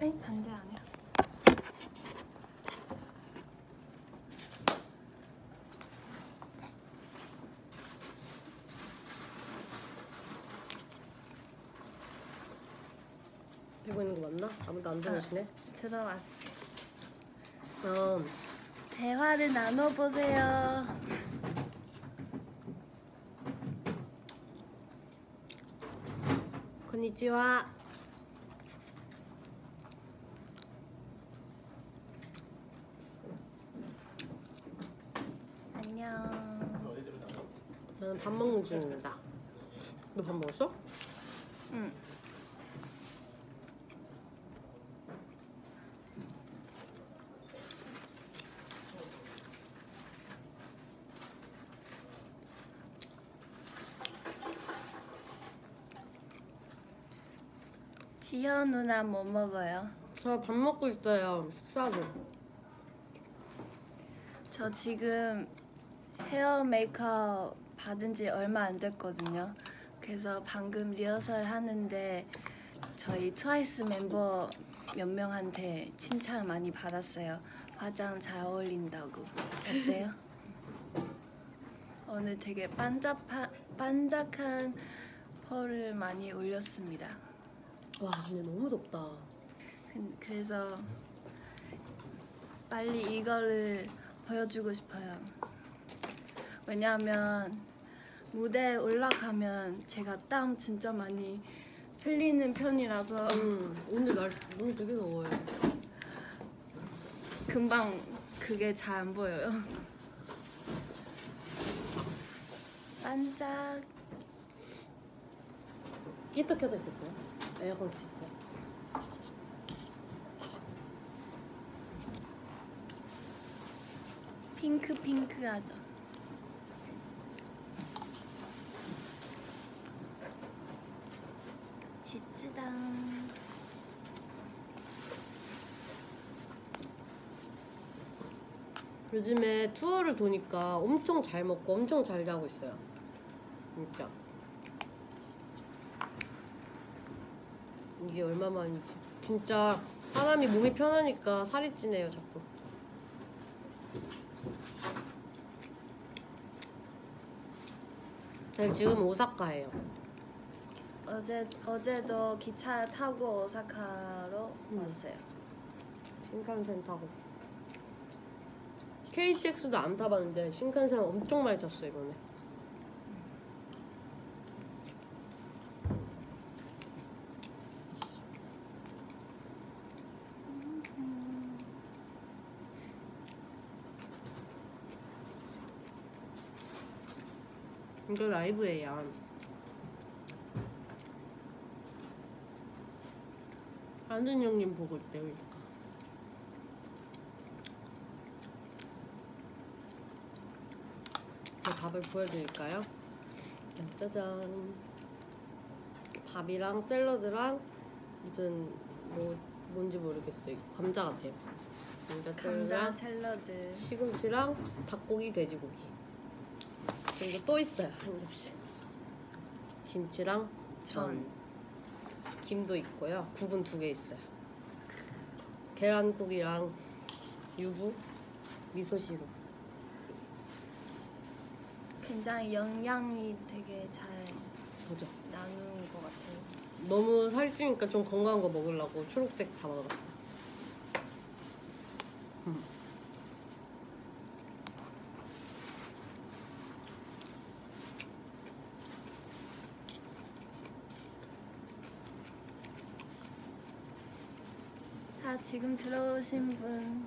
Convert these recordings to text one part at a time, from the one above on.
에이 반대 아니야. 되고 있는 거 맞나? 아무도 안 들으시네. 들어왔어. 음, 대화를 나눠보세요. 안녕. 저는 밥 먹는 중입니다. 너 밥 먹었어? 응. 지현 누나 뭐 먹어요? 저 밥 먹고 있어요. 식사도. 저 지금 헤어 메이크업 받은 지 얼마 안 됐거든요. 그래서 방금 리허설 하는데 저희 트와이스 멤버 몇 명한테 칭찬 많이 받았어요. 화장 잘 어울린다고. 어때요? 오늘 되게 반짝한, 반짝한 펄을 많이 올렸습니다. 와, 근데 너무 덥다. 그- 그래서 빨리 이거를 보여주고 싶어요. 왜냐하면 무대에 올라가면 제가 땀 진짜 많이 흘리는 편이라서 음, 오늘 날 오늘 되게 더워요. 금방 그게 잘 안 보여요. 반짝. 히터 켜져 있었어요. 에어컨 켰어요. 핑크 핑크하죠. 지찌당. 요즘에 투어를 도니까 엄청 잘 먹고 엄청 잘 자고 있어요. 진짜. 이게 얼마만인지. 진짜 사람이 몸이 편하니까 살이 찌네요, 자꾸. 네, 지금 오사카예요. 어제 어제도 기차 타고 오사카로 음. 왔어요. 신칸센 타고. KTX도 안 타봤는데 신칸센 엄청 많이 탔어 이번에. 이거 라이브예요. 아는 형님 보고 있대요. 그러니까. 제 밥을 보여드릴까요? 짜잔. 밥이랑 샐러드랑 무슨 뭐 뭔지 모르겠어요. 감자 같아요. 감자 감자 샐러드. 시금치랑 닭고기, 돼지고기. 그리고 또 있어요 한 접시. 김치랑 전. 전. 김도 있고요. 국은 두 개 있어요. 계란국이랑 유부, 미소시루. 굉장히 영양이 되게 잘 그죠? 나누는 것 같아요. 너무 살찌니까 좀 건강한 거 먹으려고 초록색 다. 음. 자, 지금 들어오신 분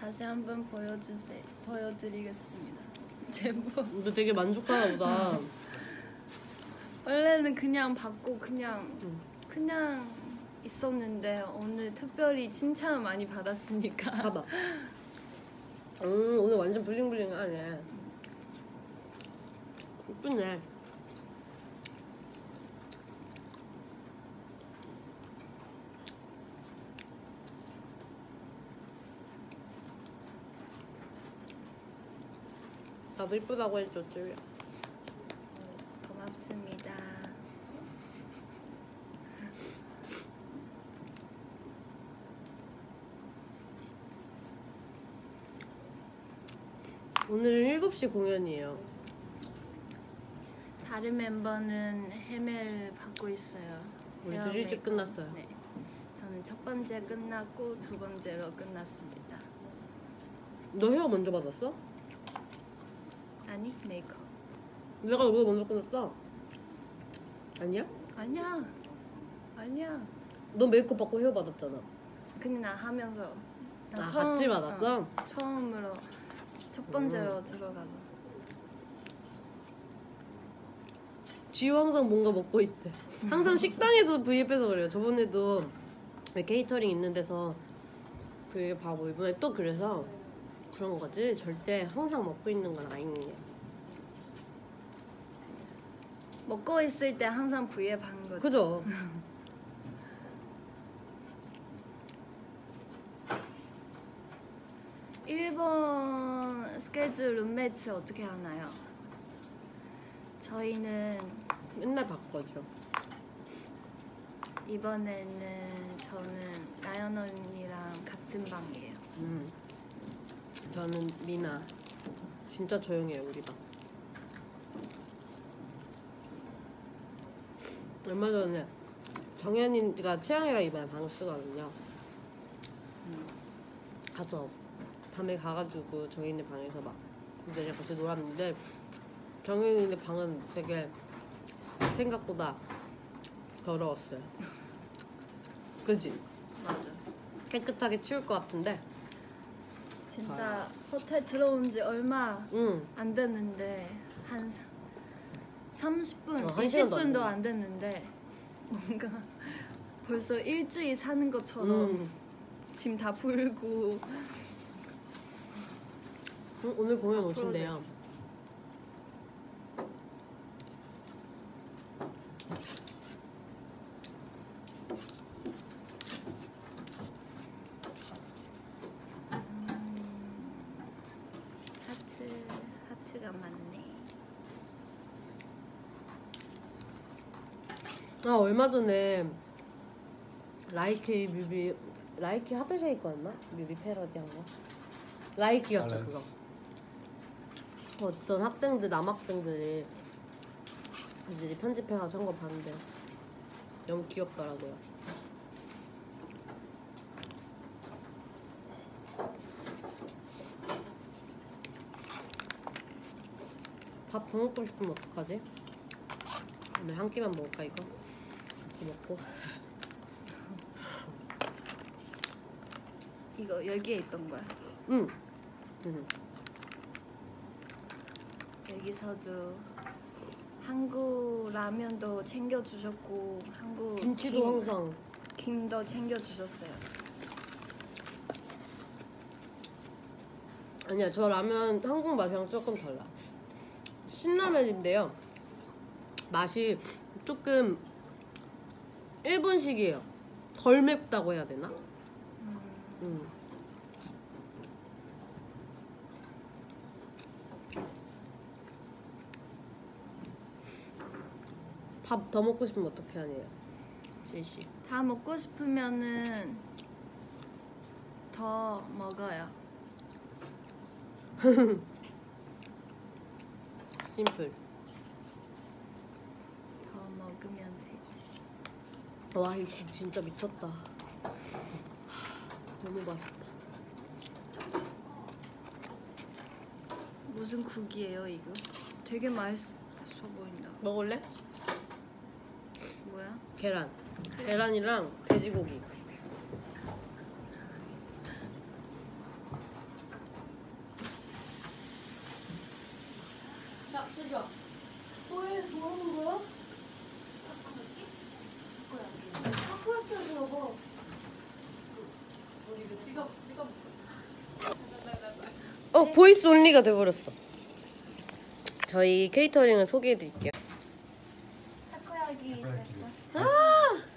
다시 한번 보여주세요. 보여드리겠습니다. 제목. 너 되게 만족하나 보다. 원래는 그냥 받고 그냥 음. 그냥 있었는데 오늘 특별히 칭찬을 많이 받았으니까 봐봐. 음, 오늘 완전 블링블링하네. 이쁘네. 아, 나도 이쁘다고 해줘 줄야 고맙습니다. 오늘은 7시 공연이에요. 다른 멤버는 헤매를 받고 있어요. 우리도 일찍 끝났어요. 네. 저는 첫 번째 끝났고 두 번째로 끝났습니다. 너 헤어 먼저 받았어? 아니 메이크업. 내가 너보다 먼저 끝났어. 아니야? 아니야. 아니야. 너 메이크업 받고 헤어 받았잖아. 그냥 나 하면서 나 아, 같이 받았어? 어, 처음으로 첫 번째로 음. 들어가서 지우 항상 뭔가 먹고 있대. 항상 식당에서 브이앱해서 그래요. 저번에도 왜 케이터링 있는 데서 브이앱 하고 이번에 또 그래서 그런 거지. 절대 항상 먹고 있는 건 아니에요. 먹고 있을 때 항상 V앱 하는 거죠. 그죠? 일본 스케줄 룸메이트 어떻게 하나요? 저희는 맨날 바꿔죠. 이번에는 저는 나연 언니랑 같은 방이에요. 음. 저는 미나. 진짜 조용해요 우리 방. 얼마 전에 정현이가 채영이랑 이번에 방을 쓰거든요. 음. 가서 밤에 가가지고 정현이 방에서 막 이제 같이 놀았는데 정현이네 방은 되게 생각보다 더러웠어요. 그지? 맞아. 깨끗하게 치울 것 같은데. 진짜 호텔 들어온 지 얼마 응. 안 됐는데 한 사- 30분, 어, 한 시간도 안 20분도 됐네. 안 됐는데 뭔가 벌써 일주일 사는 것처럼 음. 짐 다 풀고 응, 오늘 공연 다 오신대요. 풀어졌어. 하트 하트가 많네. 아 얼마 전에 Likey 뮤비 Likey Heart Shaker였나? 뮤비 패러디한 거. Likey였죠 아, Likey. 그거. 어떤 학생들 남학생들이 애들이 편집해가지고 한 거 봤는데 너무 귀엽더라고요. 밥 더 먹고 싶으면 어떡하지? 오늘 한 끼만 먹을까 이거? 이거 먹고 이거 여기에 있던 거야. 응. 응. 여기서도 한국 라면도 챙겨 주셨고 한국 김치도 김- 항상 김도 챙겨 주셨어요. 아니야 저 라면 한국 맛이랑 조금 달라 신라면인데요 맛이 조금 일본식이에요 덜 맵다고 해야 되나? 음. 밥더 먹고 싶으면 어떻게 하네요 제시 다 먹고 싶으면은 더 먹어요. 심플 더 먹으면. 와이국 진짜 미쳤다 너무 맛있다 무슨 국이에요 이거? 되게 맛있어 보인다. 먹을래? 뭐야? 계란 계란이랑 돼지고기 자, 수저. 뭐해? 뭐 하는 거야? 타코야끼 먹어. 우리 이거 찍어, 찍어. 어, 온리가 돼버렸어. 저희 케이터링을 소개해드릴게요. 타코야기 아,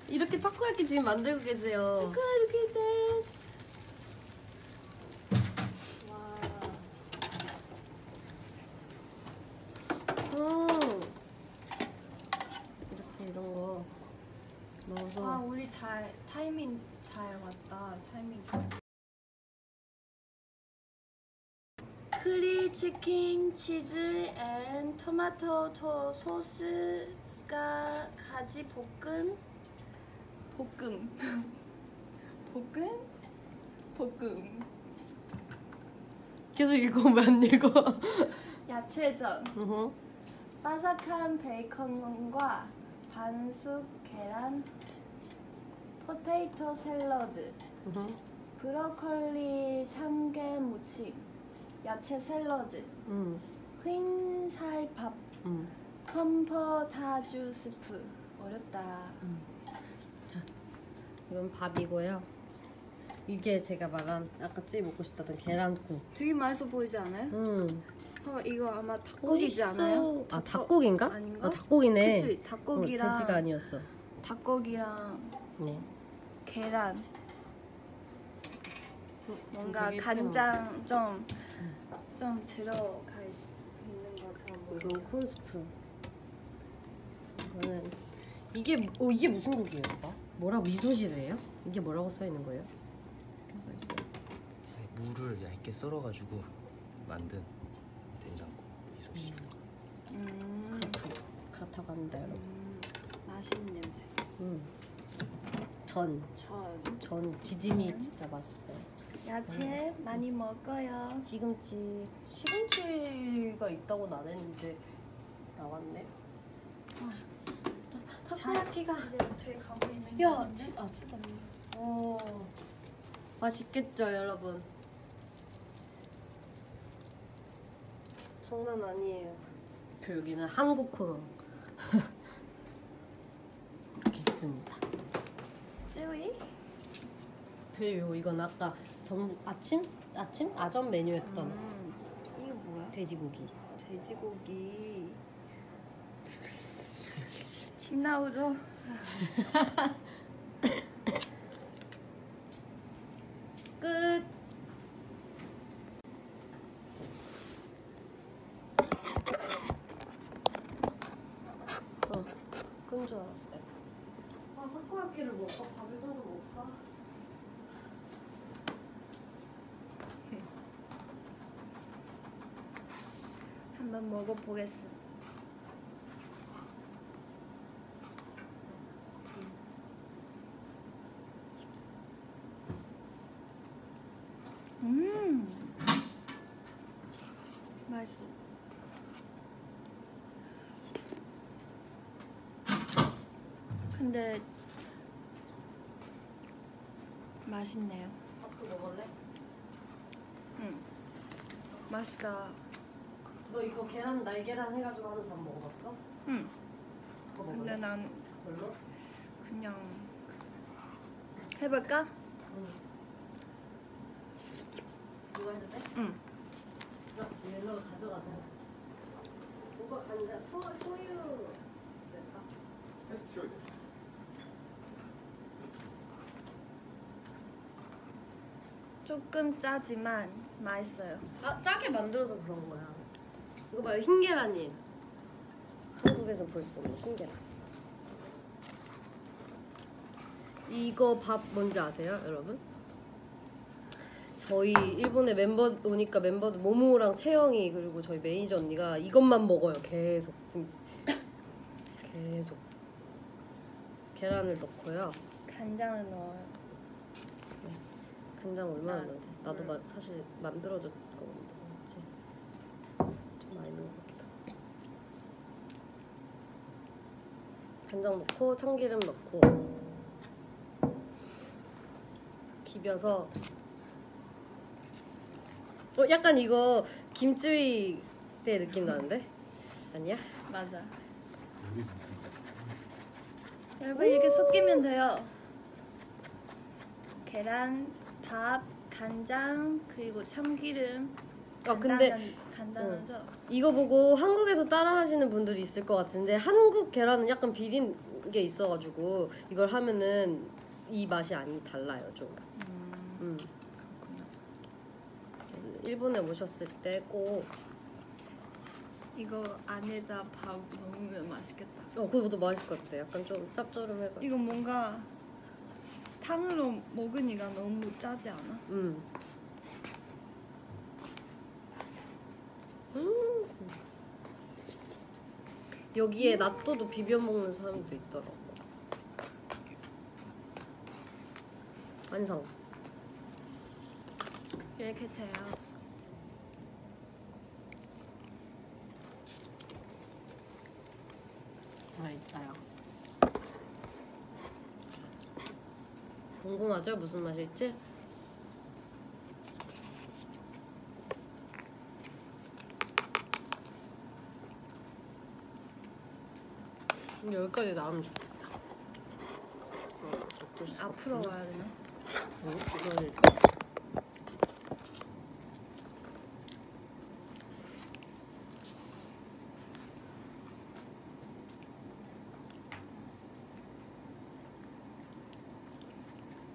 이렇게 타코야끼 지금 만들고 계세요. 타코야기 데스. 아, 이렇게 이런 거 넣어서 와 우리 잘 타이밍 잘 왔다 타이밍. 크림 텐더리 치즈 앤 토마토 토 소스가 가지 볶음 볶음 볶음 볶음 계속 읽어보면 안 읽어. 야채전. 바삭한 베이컨과 반숙 계란 포테이토 샐러드. 브로콜리 참깨 무침 야채 샐러드 음. 흰살밥 음. 콘포타주 스프 어렵다 이건 밥이고요. 이게 제가 말한 아까 제일 먹고 싶다던 계란국. 되게 맛있어 보이지 않아요? 음. 어, 이거 아마 닭고기지 않아요? 아 닭고- 닭고기인가? 아닌가? 아 닭고기네. 그치 어, 닭고기랑 돼지가 아니었어. 닭고기랑 네. 계란 뭔가 되게 간장 좀 좀 들어가 있, 있는 것처럼 보여. 이건 콘스프. 이거는 이게 어 이게 무슨 국이에요, 오빠? 뭐라고 미소시래요? 이게 뭐라고 써 있는 거예요? 이렇게 써 있어요. 물을 얇게 썰어가지고 만든 된장국 미소시. 음, 그렇다고 합니다, 여러분. 음, 맛있는 냄새. 음. 전, 전 전 지짐이 진짜 맛있어요. 야채 많이 먹어요. 시금치, 시금치가 있다고는 안 했는데 나왔네. 아, 타코야키가. 이제 뒤에 가고 있는 야, 거 지, 아 진짜. 오, 맛있겠죠, 여러분. 장난 아니에요. 그 여기는 한국 코너. 이렇게 있습니다. 쯔위? 그리고 이건 아까 점 아침 아침 아점 메뉴였던 음, 이거 뭐야? 돼지고기. 돼지고기. 침 나오죠? 끝. 어, 그런 줄 알았어. 내가. 아, 타코야끼를 먹을까? 밥을 좀 먹을까? 한번 먹어보겠습니다. 음, 맛있어. 근데 맛있네요. 밥도 먹을래? 음, 맛있다. 너 이거 계란 날계란 해가지고 하는 밥 먹어봤어? 음, 그거 근데 먹을래? 난 별로? 그냥 해볼까? 응. 이거 해도 돼? 응. 그럼 yellow 가져가자. 이거 간장 소 しょうゆ. 됐어? 조금 짜지만 맛있어요. 아 짜게 만들어서 그런 거야. 이거 봐요 흰계란이에요. 한국에서 볼 수 없는 흰계란. 이거 밥 뭔지 아세요, 여러분? 저희 일본에 멤버 오니까 멤버들 모모랑 채영이 그리고 저희 매니저 언니가 이것만 먹어요. 계속 지금 계속 계란을 넣고요. 간장을 넣어요. 간장 얼마나 아, 넣어야 돼? 나도 음. 마, 사실 좀 많이 넣은 것 같기도 하고 간장 넣고 참기름 넣고 비벼서 어 약간 이거 김치위 때 느낌 나는데 아니야? 맞아. 여러분 이렇게 섞이면 돼요. 계란, 밥, 간장 그리고 참기름. 아 근데 간단하죠? 이거 보고 한국에서 따라 하시는 분들이 있을 것 같은데 한국 계란은 약간 비린 게 있어가지고 이걸 하면은 이 맛이 아니 달라요 좀. 음, 음. 일본에 오셨을 때 꼭 이거 안에다 밥 넣으면 맛있겠다. 어, 그거도 맛있을 것 같아. 약간 좀 짭조름해가지고. 이거 뭔가 탕으로 먹으니까 너무 짜지 않아? 음. 여기에 나또도 비벼 먹는 사람도 있더라고. 완성. 이렇게 돼요. 맛있어요. 궁금하죠? 무슨 맛일지? 근데 여기까지 나오면 좋겠다. 어, 수 앞으로. 와야 되나? 응? 이거는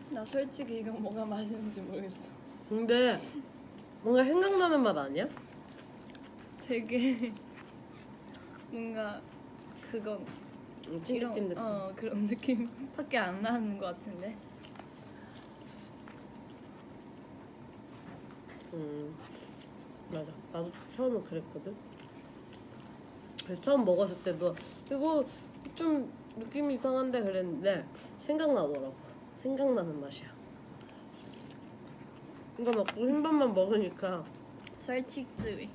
나 솔직히 이거 뭐가 맛있는지 모르겠어. 근데 뭔가 생각나는 맛 아니야? 되게 뭔가 그건 음, 찐득찐득. 이런 어 그런 느낌밖에 안 나는 것 같은데. 음 맞아. 나도 처음에 그랬거든. 그래서 처음 먹었을 때도 이거 좀 느낌이 이상한데 그랬는데 생각나더라고. 생각나는 맛이야. 이거 먹고 흰밥만 먹으니까 솔직주의.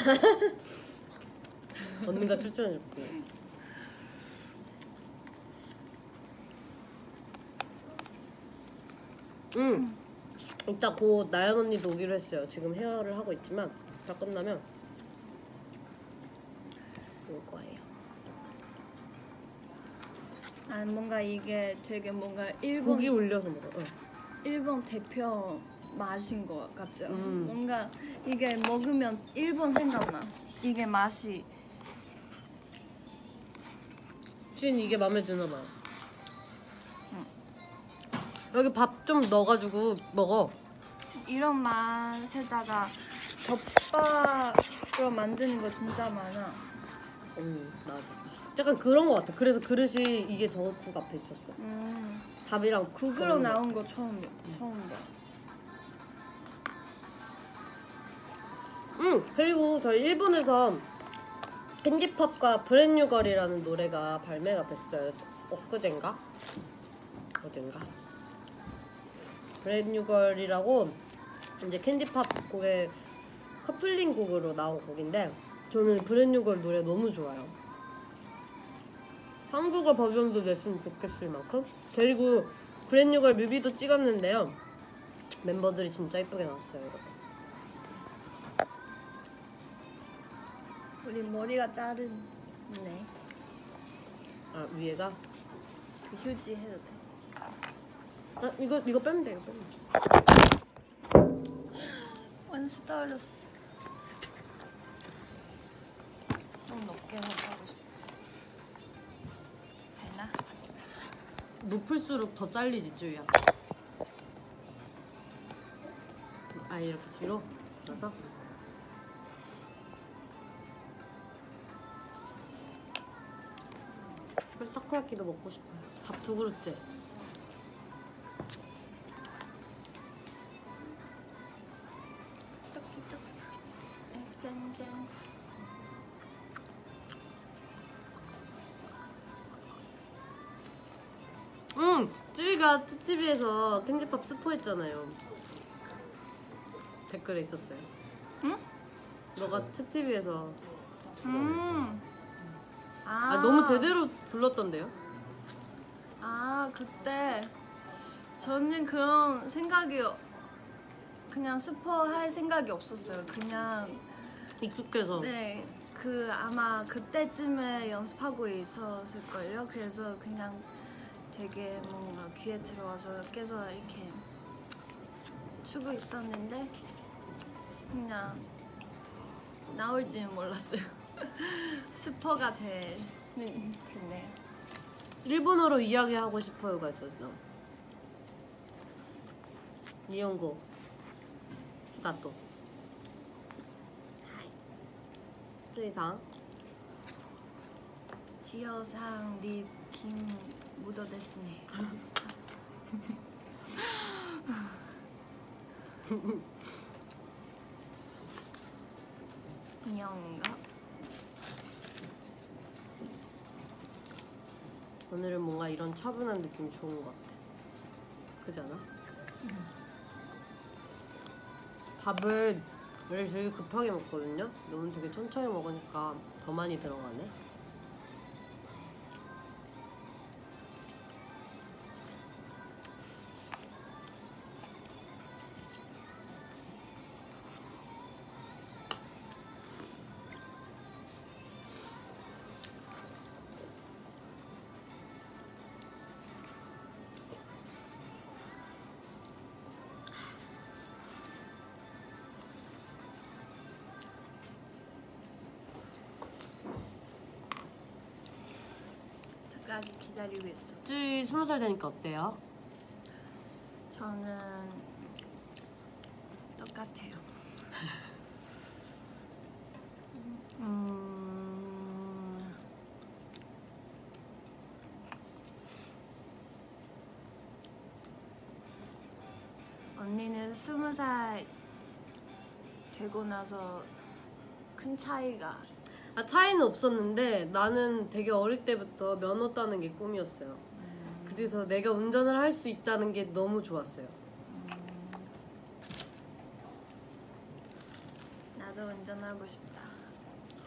언니가 추천해줄게. 응. 이따 곧 나연 언니도 오기로 했어요. 지금 헤어를 하고 있지만 다 끝나면 올 거예요. 아 뭔가 이게 되게 뭔가 일본 고기 올려서 먹어. 응. 일본 대표 맛인 것 같죠. 음. 뭔가 이게 먹으면 일본 생각나. 이게 맛이 진 이게 마음에 드나 봐요. 여기 밥 좀 넣어가지고 먹어. 이런 맛에다가 덮밥으로 만드는 거 진짜 많아. 응 맞아. 약간 그런 거 같아. 그래서 그릇이 이게 저국 앞에 있었어. 음, 밥이랑 국으로. 나온 거 처음 처음 봐. 응 그리고 저희 일본에서 캔디팝과 브랜뉴걸이라는 노래가 발매가 됐어요. 엊그젠가? 어젠가? 브랜뉴걸이라고 이제 캔디팝 곡의 커플링 곡으로 나온 곡인데 저는 브랜뉴걸 노래 너무 좋아요. 한국어 버전도 냈으면 좋겠을 만큼. 그리고 브랜뉴걸 뮤비도 찍었는데요. 멤버들이 진짜 이쁘게 나왔어요 여러분 우리 머리가 자르네. 아 위에가 그 휴지 해도 돼. 아 이거 이거 빼면 돼 이거 빼면 돼 원스 떨어졌어. 좀 높게 하고 싶어. 되나? 높을수록 더 잘리지 쯔위야 아 이렇게 뒤로 그래서 타코야키도 먹고 싶어요 밥 두 그릇째 떡볶이 짠짠. 응 쯔위가 쯔찌비에서 캔디팝 스포했잖아요 댓글에 있었어요 응? 너가 쯔찌비에서 음. 아, 아 너무 제대로 불렀던데요? 아 그때 저는 그런 생각이 그냥 스포 할 생각이 없었어요. 그냥 익숙해서 네 그 아마 그때쯤에 연습하고 있었을 걸요. 그래서 그냥 되게 뭔가 귀에 들어와서 계속 이렇게 추고 있었는데 그냥 나올지는 몰랐어요. 스포가 되는 됐네요. 일본어로 이야기하고 싶어요가 있었죠. 니온고 스타트. 쯔이상 지어상 립김 묻어댔으네. 인형인가? 오늘은 뭔가 이런 차분한 느낌이 좋은 것 같아. 그지 않아? 밥을 원래 되게 급하게 먹거든요. 너무 되게 천천히 먹으니까 더 많이 들어가네. 닭가기 기다리고 있어. 쯔 스무 살 되니까 어때요? 저는 똑같아요. 음, 언니는 스무 살 되고 나서 큰 차이가 아 차이는 없었는데 나는 되게 어릴 때부터 면허 따는 게 꿈이었어요. 그래서 내가 운전을 할 수 있다는 게 너무 좋았어요. 나도 운전하고 싶다.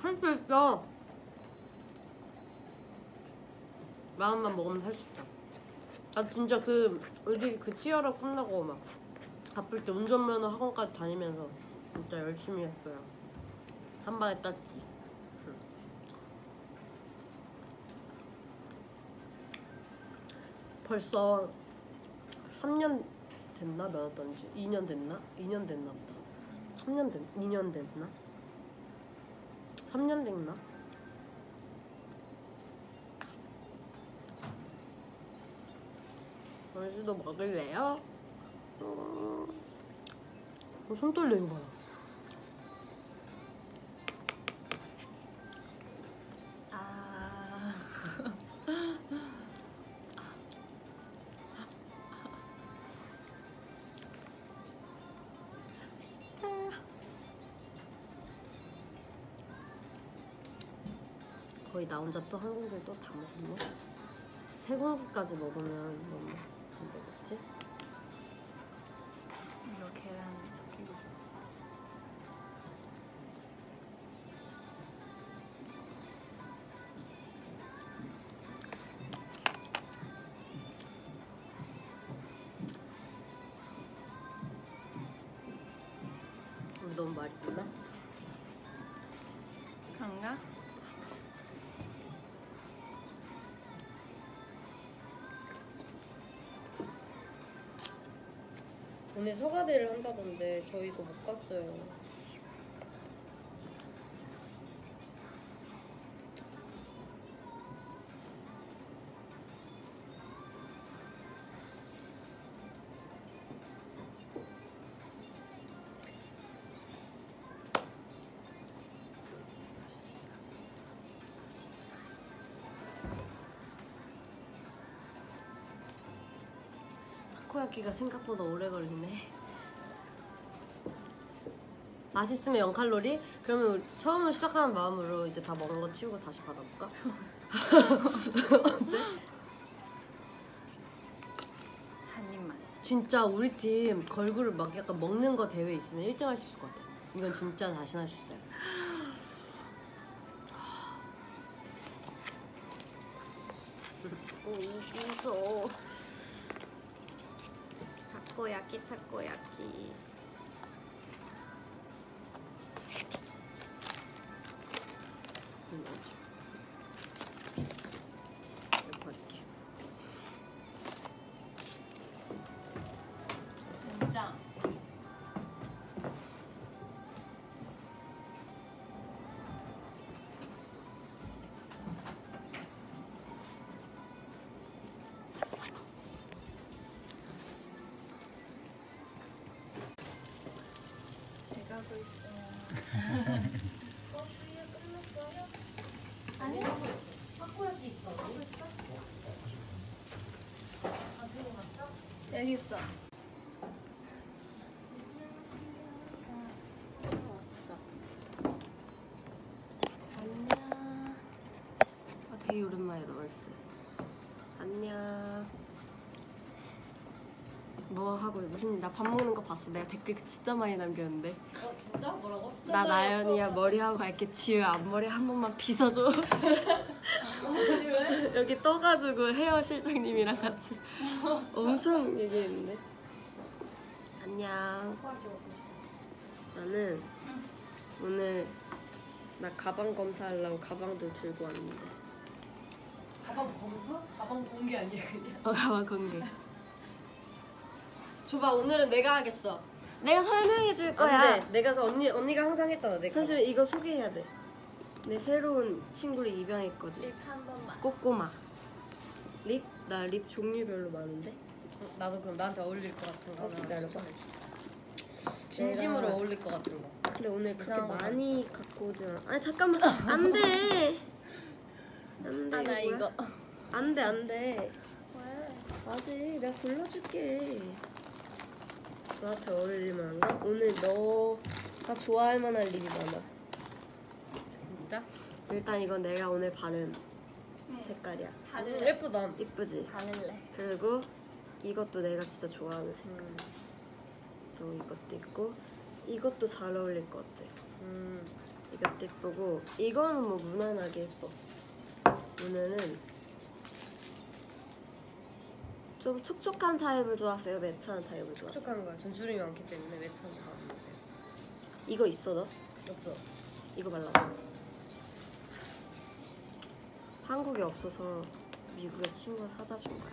할 수 있어. 마음만 먹으면 할 수 있다. 아 진짜 그 어디 그 치어라 끝나고 막 바쁠 때 운전면허 학원까지 다니면서 진짜 열심히 했어요. 한 방에 땄지. 응. 벌써 3년 됐나 면허 딴지 2년 됐나? 2년 됐나 보다. 3년 됐 2년 됐나? 3년 됐나? 원수도 먹을래요? 음. 어, 손 떨려 이거 봐요. 거의 나 혼자 또 한 공기 또다 먹었네. 세 공기까지 먹으면 너무 안 되겠지? 이거 계란 섞이고 너무 맛있구나. 그런가? 오늘 서가대를 한다던데 저희 이거 못 갔어요. 타코야키가 생각보다 오래 걸리네. 맛있으면 0칼로리? 그러면 처음 시작하는 마음으로 이제 다 먹은 거 치우고 다시 받아볼까? 한 입만. 진짜 우리 팀 걸그룹 막 약간 먹는 거 대회 있으면 1등 할 수 있을 것 같아. 이건 진짜 자신 할 수 있어요. 타코야키, 타 여기 있어. 왔어. 안녕. 아, 되게 오랜만에 나왔어. 안녕. 뭐 하고 무슨 나 밥 먹는 거 봤어. 내가 댓글 진짜 많이 남겼는데. 어 진짜 뭐라고? 나 나연이야 머리 하고 갈게. 지우야 앞머리 한 번만 빗어줘. 여기 떠가지고 헤어 실장님이랑 같이 엄청 얘기했는데. 안녕. 나는 오늘 나 가방 검사하려고 가방도 들고 왔는데. 가방 검사? 가방 공개 아니야 그냥. 어 가방 공개. 줘봐 오늘은 내가 하겠어. 내가 설명해 줄 거야. 안돼. 내가 서 언니 언니가 항상 했잖아 내가. 잠시만 이거 소개해야 돼. 내 새로운 친구를 입양했거든. 립 한 번만. 꼬꼬마. 립? 나 립 종류별로 많은데. 나도 그럼 나한테 어울릴 것 같은 거 어, 기다려봐. 진심으로 내가- 어울릴 것 같은 거. 근데 오늘 그렇게 이상한 거 많이 갖고 오진 않아. 아니 잠깐만. 안 돼. 안 돼. 아 나 이거. 안 돼, 안 돼. 아직 내가 골라줄게. 너한테 어울릴 만한 거? 오늘 너가 좋아할 만한 립이 많아. 진짜? 일단 이건 내가 오늘 바른 색깔이야. 바를래. 예쁘다. 이쁘지? 바를래. 그리고 이것도 내가 진짜 좋아하는 색깔. 음. 또 이것도 있고 이것도 잘 어울릴 것 같아. 음. 이것도 예쁘고 이거는 뭐 무난하게 예뻐. 오늘은 좀 촉촉한 타입을 좋아하세요? 매트한 타입을 좋아하세요? 촉촉한 거야. 전 주름이 많기 때문에 매트한 거 같은데. 이거 있어 너? 없어. 이거 발라봐. 한국에 없어서 미국에 친구가 사다 준 거야.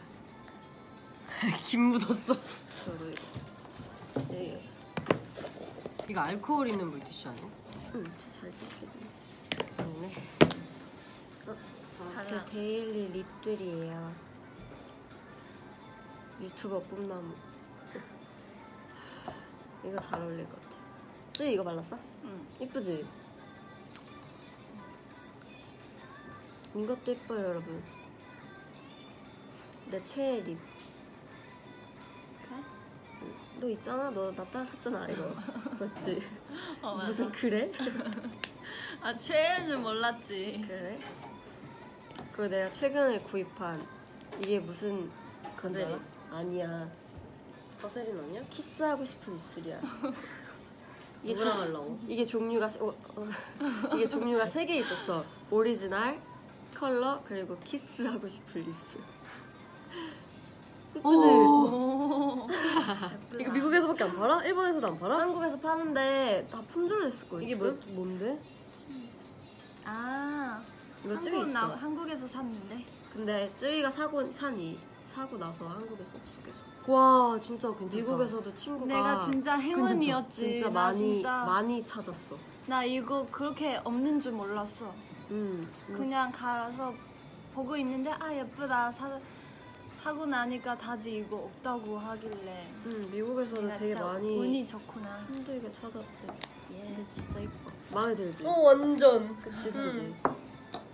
김 묻었어. 저도 이거. 네. 이거 알코올 있는 물티슈 아니야? 응, 잘 됐겠네. 아니네. 어, 제 달라. 데일리 립들이에요. 유튜버 꿈나무. 이거 잘 어울릴 것 같아. 쯔 이거 발랐어? 응. 이쁘지? 이것도 예뻐요, 여러분. 내 최애 립. 그래? 너 있잖아, 너 나 따라 샀잖아, 이거. 맞지? 어. 무슨 그래? 아 최애는 몰랐지. 그래? 그리고 내가 최근에 구입한 이게 무슨 알아? 아니야. 퍼셀인 아니야? 키스하고 싶은 입술이야. 이게 종- 하려고? 이게 종류가 세- 어, 어, 이게 종류가 세 개 있었어. 오리지널, 컬러 그리고 키스하고 싶은 입술. 예쁘지? 오. 이거 미국에서밖에 안 팔아? 일본에서도 안 팔아? 한국에서 파는데 다 품절됐을 거야. 이게? 뭐, 뭔데? 아. 이거 한국 있어. 나 한국에서 샀는데. 근데 쯔이가 사고 산이 사고 나서 한국에서 없어 계속. 와 진짜 괜찮다. 미국에서도 친구가 내가 진짜 행운이었지. 진짜 나 많이 진짜 많이 찾았어. 나 이거 그렇게 없는 줄 몰랐어. 음, 그냥 가서 보고 있는데 아 예쁘다 사 사고 나니까 다들 이거 없다고 하길래 음, 미국에서는 되게 많이 운이 좋구나. 힘들게 찾았대. 근데 진짜 이뻐. 마음에 들지? 어 완전. 그치 그치.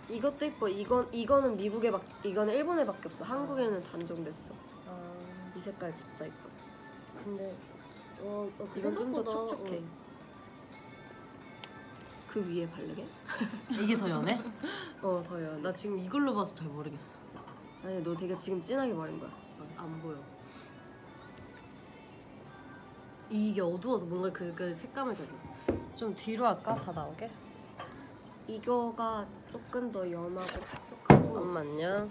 이것도 이뻐. 이건 이거는 미국에 밖 이거는 일본에 밖에 없어. 한국에는 단종됐어. 아 이 색깔 진짜 이뻐. 근데 어, 어그 이건 좀더 생각보다 촉촉해. 그 위에 바르게? 어. 이게 더 연해? 어, 더요. 나 지금 이걸로 봐서 잘 모르겠어. 아니 너 되게 지금 진하게 바른 거야. 안 보여. 이게 어두워서 뭔가 그, 그 색감을 되게 좀 뒤로 할까? 다 나오게? 이거가 조금 더 연하고 촉촉하고 잠깐만요.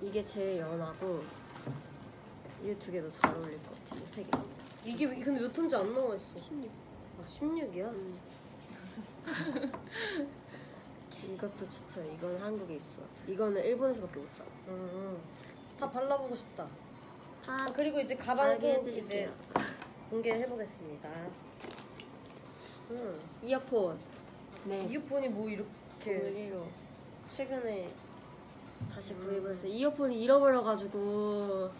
이게 제일 연하고 이두 개도 잘 어울릴 것 같아. 이세 개. 이게 왜- 근데 몇 톤지 안 나와 있어. 16. 아 16이야? 이것도 추천. 이건 한국에 있어. 이거는 일본에서밖에 못 사. 음. 다 발라보고 싶다. 아, 아, 그리고 이제 가방도 해드릴게요. 이제 공개해 보겠습니다. 음. 이어폰. 네. 이어폰이 뭐 이렇게 동일로 최근에 다시 구입을 했어요. 이어폰이 잃어버려가지고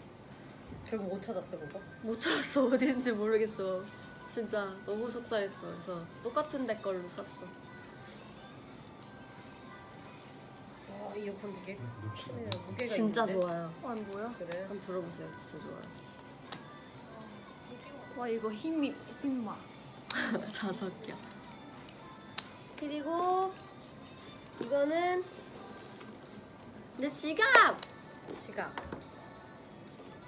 결국 못 찾았어 그거? 못 찾았어. 어디인지 모르겠어. 진짜 너무 속상했어. 그래서 똑같은 데 걸로 샀어. 와 이어폰 되게 크네요. 무게가 진짜 있는데? 좋아요. 와 뭐야? 그래? 한번 들어보세요. 진짜 좋아요. 와 이거 힘이 힘마. 자석이야. 그리고 이거는 내 지갑. 지갑.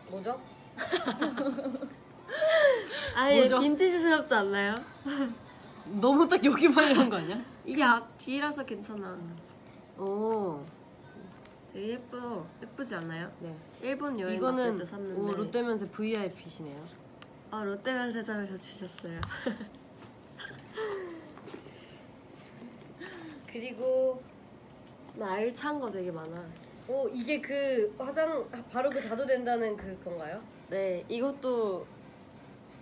뭐죠? 아예 뭐죠? 빈티지스럽지 않나요? 너무 딱 여기만 이런 거 아니야? 이게 앞 뒤라서 괜찮아. 오. 되게 예뻐. 예쁘지 않나요? 네. 일본 여행 이거는 갔을 때 샀는데. 오, 롯데면세 VIP시네요. 아 롯데면세점에서 주셨어요. 그리고 나 알찬 거 되게 많아. 오 이게 그 화장 바르고 자도 된다는 그 건가요? 네, 이것도